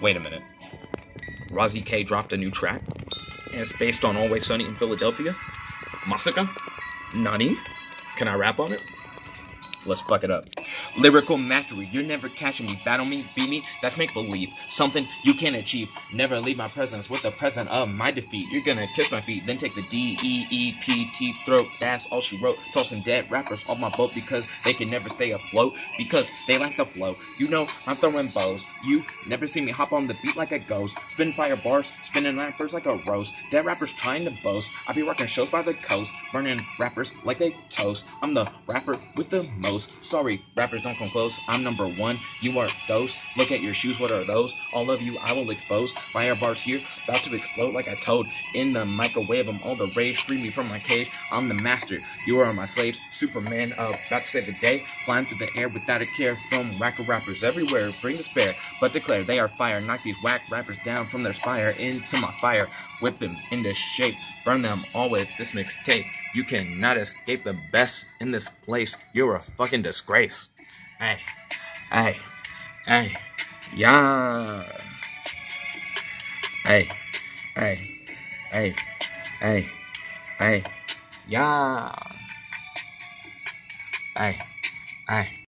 Wait a minute. Raisi K dropped a new track, and it's based on Always Sunny in Philadelphia. Masaka? Nani? Can I rap on it? Let's fuck it up. Lyrical mastery, you're never catching me. Battle me, beat me, that's make believe. Something you can't achieve. Never leave my presence with the present of my defeat. You're gonna kiss my feet, then take the D E E P T throat. That's all she wrote. Tossing dead rappers off my boat because they can never stay afloat. Because they lack the flow. You know, I'm throwing bows. You never see me hop on the beat like a ghost. Spin fire bars, spinning rappers like a roast. Dead rappers trying to boast. I be rocking shows by the coast, burning rappers like they toast. I'm the rapper with the most. Sorry, rappers don't come close. I'm number one. You are those. Look at your shoes. What are those? All of you, I will expose. Fire bars here, about to explode like a toad in the microwave. I'm all the rage. Free me from my cage. I'm the master. You are my slaves. Superman, uh, about to save the day. Flying through the air without a care. From whacker rappers everywhere. Bring despair, but declare they are fire. Knock these whack rappers down from their spire into my fire. Whip them into shape. Burn them all with this mixtape. You cannot escape the best in this place. You're a fucking disgrace. Hey, hey, hey, yeah. Hey, hey, hey, hey, hey, yeah. Hey, hey.